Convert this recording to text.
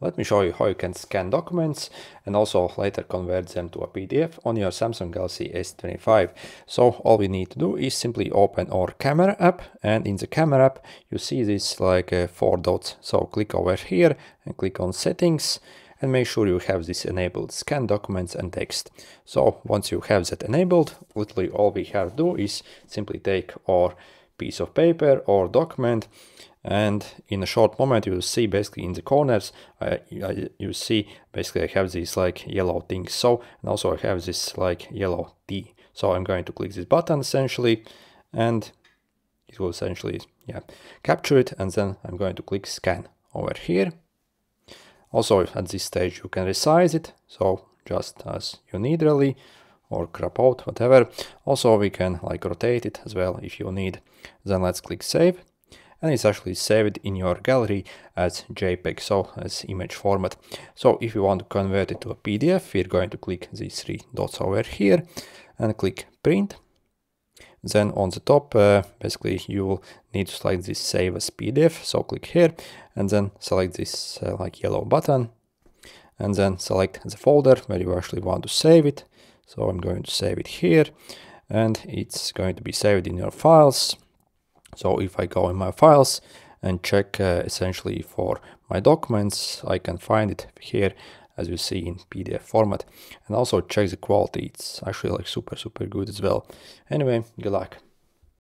Let me show you how you can scan documents and also later convert them to a PDF on your Samsung Galaxy S25. So all we need to do is simply open our camera app and in the camera app you see this like uh, four dots. So click over here and click on settings and make sure you have this enabled scan documents and text. So once you have that enabled, literally all we have to do is simply take our piece of paper or document and in a short moment you will see basically in the corners uh, you see basically I have these like yellow things so and also I have this like yellow T. So I'm going to click this button essentially and it will essentially yeah capture it. And then I'm going to click scan over here. Also at this stage you can resize it. So just as you need really or crop out whatever. Also we can like rotate it as well if you need. Then let's click save and it's actually saved in your gallery as JPEG, so as image format. So if you want to convert it to a PDF, we're going to click these three dots over here and click print. Then on the top, uh, basically you will need to select this save as PDF. So click here and then select this uh, like yellow button and then select the folder where you actually want to save it. So I'm going to save it here and it's going to be saved in your files so if I go in my files and check uh, essentially for my documents, I can find it here as you see in PDF format and also check the quality. It's actually like super, super good as well. Anyway, good luck.